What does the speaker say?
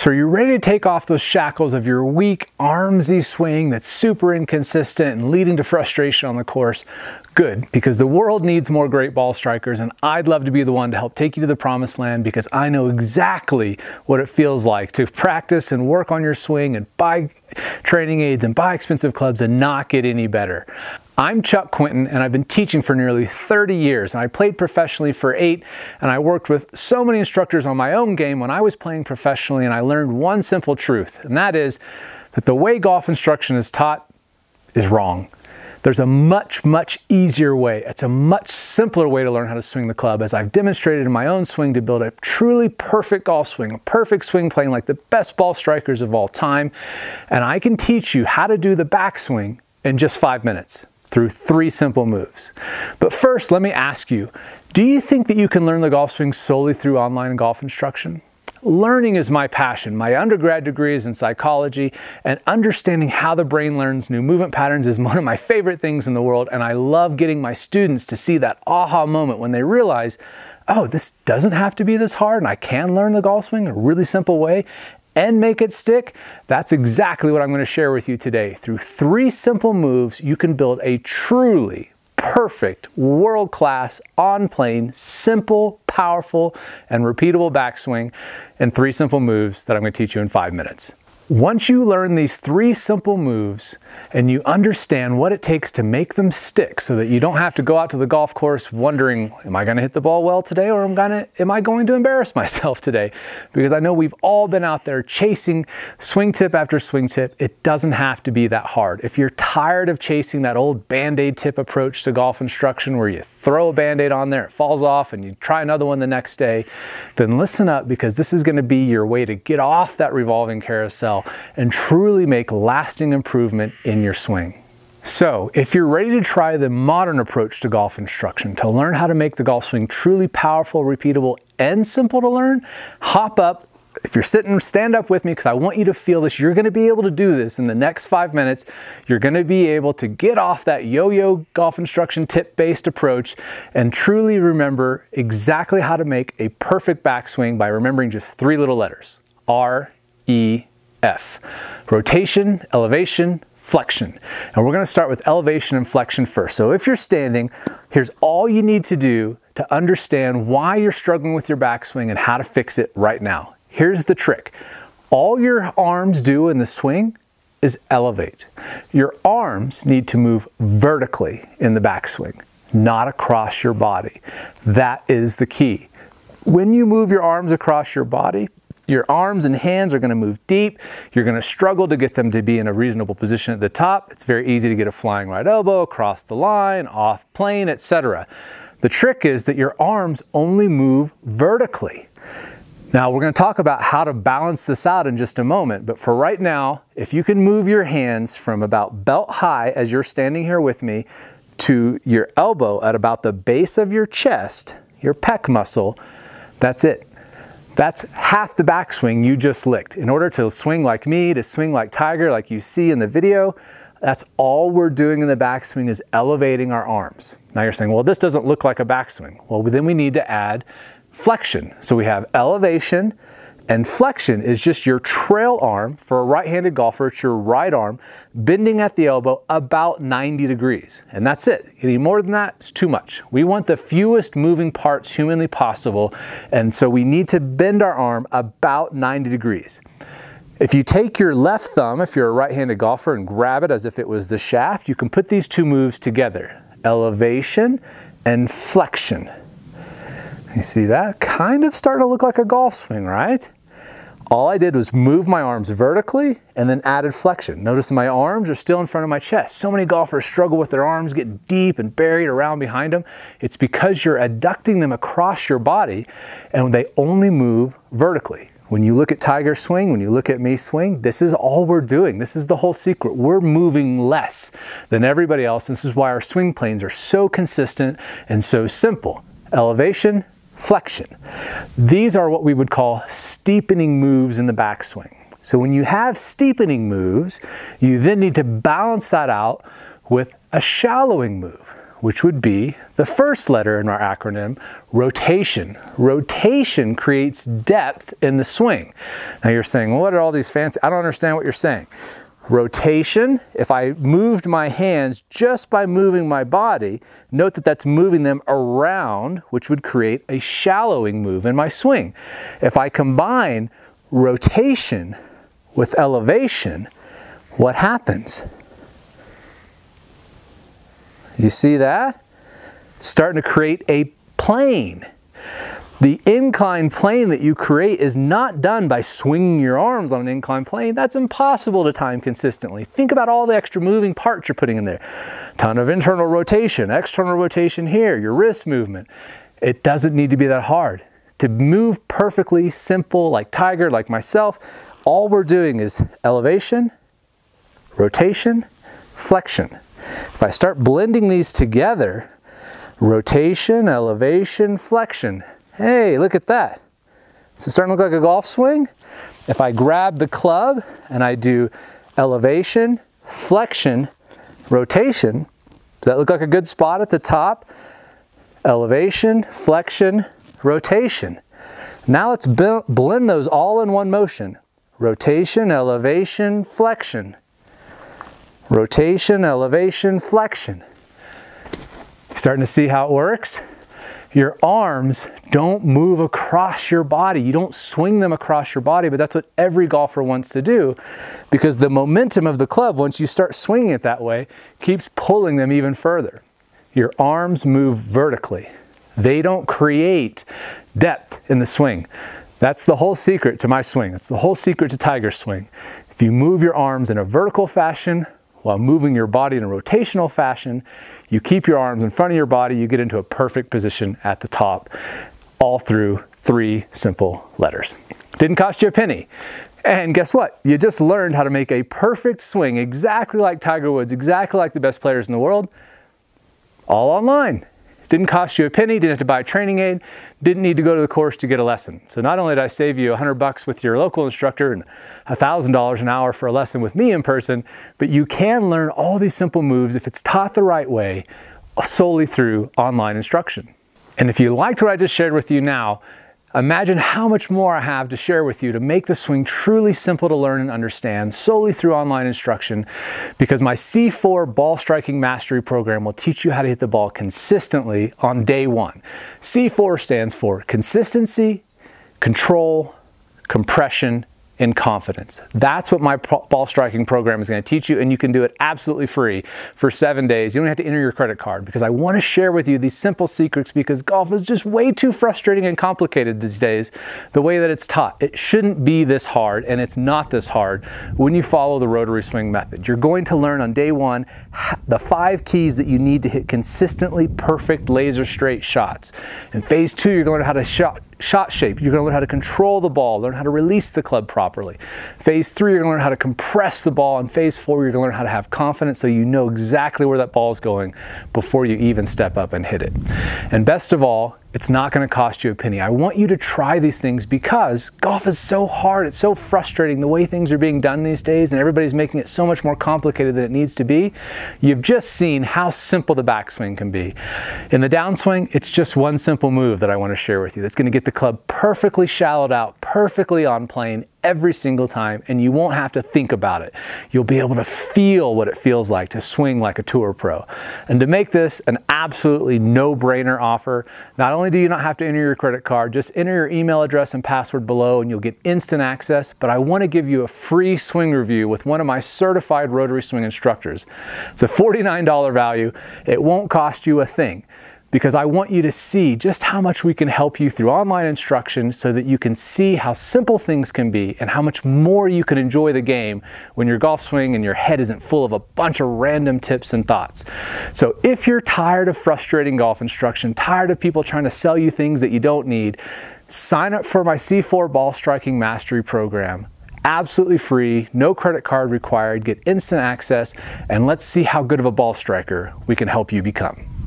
So are you ready to take off those shackles of your weak armsy swing that's super inconsistent and leading to frustration on the course? Good, because the world needs more great ball strikers and I'd love to be the one to help take you to the promised land because I know exactly what it feels like to practice and work on your swing and buy training aids and buy expensive clubs and not get any better. I'm Chuck Quinton and I've been teaching for nearly 30 years and I played professionally for eight and I worked with so many instructors on my own game when I was playing professionally and I learned one simple truth and that is that the way golf instruction is taught is wrong. There's a much, much easier way. It's a much simpler way to learn how to swing the club as I've demonstrated in my own swing to build a truly perfect golf swing, a perfect swing playing like the best ball strikers of all time. And I can teach you how to do the backswing in just five minutes through three simple moves. But first, let me ask you, do you think that you can learn the golf swing solely through online golf instruction? Learning is my passion. My undergrad degree is in psychology, and understanding how the brain learns new movement patterns is one of my favorite things in the world. And I love getting my students to see that aha moment when they realize, oh, this doesn't have to be this hard, and I can learn the golf swing in a really simple way and make it stick? That's exactly what I'm going to share with you today. Through three simple moves, you can build a truly perfect, world-class, on-plane, simple, powerful, and repeatable backswing in three simple moves that I'm going to teach you in five minutes. Once you learn these three simple moves and you understand what it takes to make them stick so that you don't have to go out to the golf course wondering, am I gonna hit the ball well today or am, gonna, am I going to embarrass myself today? Because I know we've all been out there chasing swing tip after swing tip. It doesn't have to be that hard. If you're tired of chasing that old band-aid tip approach to golf instruction where you throw a band-aid on there, it falls off and you try another one the next day, then listen up because this is gonna be your way to get off that revolving carousel and truly make lasting improvement in your swing. So, if you're ready to try the modern approach to golf instruction to learn how to make the golf swing truly powerful, repeatable, and simple to learn, hop up. If you're sitting, stand up with me because I want you to feel this. You're going to be able to do this in the next five minutes. You're going to be able to get off that yo-yo golf instruction tip-based approach and truly remember exactly how to make a perfect backswing by remembering just three little letters. R, E, F. Rotation, elevation, flexion. And we're gonna start with elevation and flexion first. So if you're standing, here's all you need to do to understand why you're struggling with your backswing and how to fix it right now. Here's the trick. All your arms do in the swing is elevate. Your arms need to move vertically in the backswing, not across your body. That is the key. When you move your arms across your body, your arms and hands are going to move deep. You're going to struggle to get them to be in a reasonable position at the top. It's very easy to get a flying right elbow across the line, off plane, etc. The trick is that your arms only move vertically. Now we're going to talk about how to balance this out in just a moment, but for right now, if you can move your hands from about belt high as you're standing here with me to your elbow at about the base of your chest, your pec muscle, that's it. That's half the backswing you just licked. In order to swing like me, to swing like Tiger, like you see in the video, that's all we're doing in the backswing is elevating our arms. Now you're saying, well, this doesn't look like a backswing. Well, then we need to add flexion. So we have elevation, and flexion is just your trail arm. For a right-handed golfer, it's your right arm bending at the elbow about 90 degrees. And that's it. Any more than that, it's too much. We want the fewest moving parts humanly possible. And so we need to bend our arm about 90 degrees. If you take your left thumb, if you're a right-handed golfer, and grab it as if it was the shaft, you can put these two moves together. Elevation and flexion. You see that? Kind of starting to look like a golf swing, right? All I did was move my arms vertically and then added flexion. Notice my arms are still in front of my chest. So many golfers struggle with their arms getting deep and buried around behind them. It's because you're adducting them across your body and they only move vertically. When you look at Tiger swing, when you look at me swing, this is all we're doing. This is the whole secret. We're moving less than everybody else. This is why our swing planes are so consistent and so simple. Elevation, flexion. These are what we would call steepening moves in the backswing. So when you have steepening moves, you then need to balance that out with a shallowing move. which would be the first letter in our acronym, rotation. Rotation creates depth in the swing. Now you're saying, well, what are all these fancy, I don't understand what you're saying. Rotation, if I moved my hands just by moving my body, note that that's moving them around, which would create a shallowing move in my swing. If I combine rotation with elevation, what happens? You see that? Starting to create a plane. The inclined plane that you create is not done by swinging your arms on an inclined plane. That's impossible to time consistently. Think about all the extra moving parts you're putting in there. Ton of internal rotation, external rotation here, your wrist movement. It doesn't need to be that hard. To move perfectly simple like Tiger, like myself, all we're doing is elevation, rotation, flexion. If I start blending these together, rotation, elevation, flexion, Hey, look at that. It's starting to look like a golf swing? If I grab the club and I do elevation, flexion, rotation, does that look like a good spot at the top? Elevation, flexion, rotation. Now let's blend those all in one motion. Rotation, elevation, flexion. Rotation, elevation, flexion. Starting to see how it works? Your arms don't move across your body. You don't swing them across your body, but that's what every golfer wants to do because the momentum of the club, once you start swinging it that way, keeps pulling them even further. Your arms move vertically. They don't create depth in the swing. That's the whole secret to my swing. That's the whole secret to Tiger's swing. If you move your arms in a vertical fashion while moving your body in a rotational fashion, you keep your arms in front of your body, you get into a perfect position at the top, all through three simple letters. Didn't cost you a penny. And guess what? You just learned how to make a perfect swing exactly like Tiger Woods, exactly like the best players in the world, all online. Didn't cost you a penny, didn't have to buy a training aid, didn't need to go to the course to get a lesson. So not only did I save you 100 bucks with your local instructor and $1,000 an hour for a lesson with me in person, but you can learn all these simple moves if it's taught the right way solely through online instruction. And if you liked what I just shared with you now, Imagine how much more I have to share with you to make the swing truly simple to learn and understand solely through online instruction because my C4 ball striking mastery program will teach you how to hit the ball consistently on day one. C4 stands for consistency, control, compression, in confidence. That's what my ball striking program is going to teach you, and you can do it absolutely free for seven days. You don't have to enter your credit card because I want to share with you these simple secrets because golf is just way too frustrating and complicated these days the way that it's taught. It shouldn't be this hard, and it's not this hard when you follow the rotary swing method. You're going to learn on day one the five keys that you need to hit consistently perfect laser straight shots. In phase two, you're going to learn how to shot shot shape. You're going to learn how to control the ball, learn how to release the club properly. Phase three, you're going to learn how to compress the ball. And phase four, you're going to learn how to have confidence so you know exactly where that ball is going before you even step up and hit it. And best of all, it's not going to cost you a penny. I want you to try these things because golf is so hard. It's so frustrating the way things are being done these days, and everybody's making it so much more complicated than it needs to be. You've just seen how simple the backswing can be. In the downswing, it's just one simple move that I want to share with you that's going to get the club perfectly shallowed out, perfectly on plane every single time and you won't have to think about it. You'll be able to feel what it feels like to swing like a tour pro. And to make this an absolutely no-brainer offer, not only do you not have to enter your credit card, just enter your email address and password below and you'll get instant access, but I want to give you a free swing review with one of my certified rotary swing instructors. It's a $49 value. It won't cost you a thing because I want you to see just how much we can help you through online instruction so that you can see how simple things can be and how much more you can enjoy the game when your golf swing and your head isn't full of a bunch of random tips and thoughts. So if you're tired of frustrating golf instruction, tired of people trying to sell you things that you don't need, sign up for my C4 Ball Striking Mastery Program absolutely free, no credit card required, get instant access, and let's see how good of a ball striker we can help you become.